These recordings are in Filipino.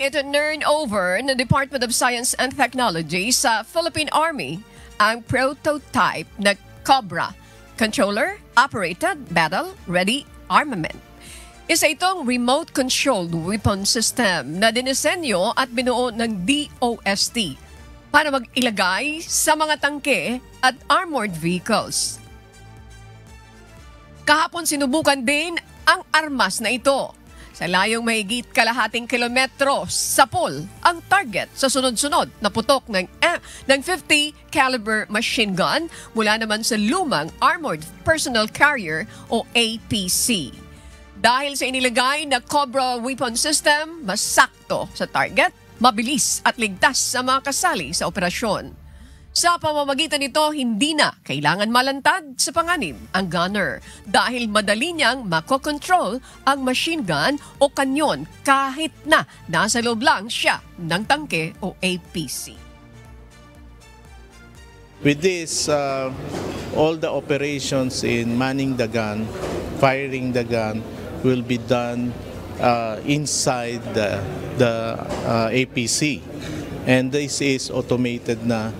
Ito-turn over ng Department of Science and Technology sa Philippine Army ang prototype na Cobra, Controller Operated Battle Ready Armament. Isa itong remote-controlled weapon system na dinisenyo at binuo ng DOST para mag-ilagay sa mga tangke at armored vehicles. Kahapon sinubukan din ang armas na ito. Sa layong mahigit kalahating kilometro sa pool ang target sa sunod-sunod na putok ng, eh, ng 50 caliber machine gun mula naman sa lumang Armored Personnel Carrier o APC. Dahil sa inilagay na Cobra weapon system, mas sakto sa target, mabilis at ligtas sa mga kasali sa operasyon. Sa pamamagitan nito, hindi na kailangan malantad sa panganib ang gunner dahil madali niyang makokontrol ang machine gun o kanyon kahit na nasa loob lang siya ng tangke o APC. With this, uh, all the operations in manning the gun, firing the gun, will be done uh, inside the, the uh, APC. And this is automated na.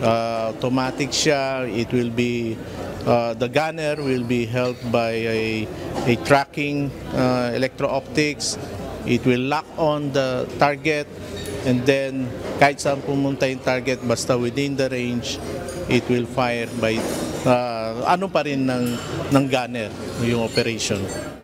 Uh, automatic siya. It will be, uh, the gunner will be held by a, a tracking uh, electro-optics. It will lock on the target and then kahit saan pumunta yung target basta within the range it will fire by uh, ano pa rin ng, ng gunner yung operation.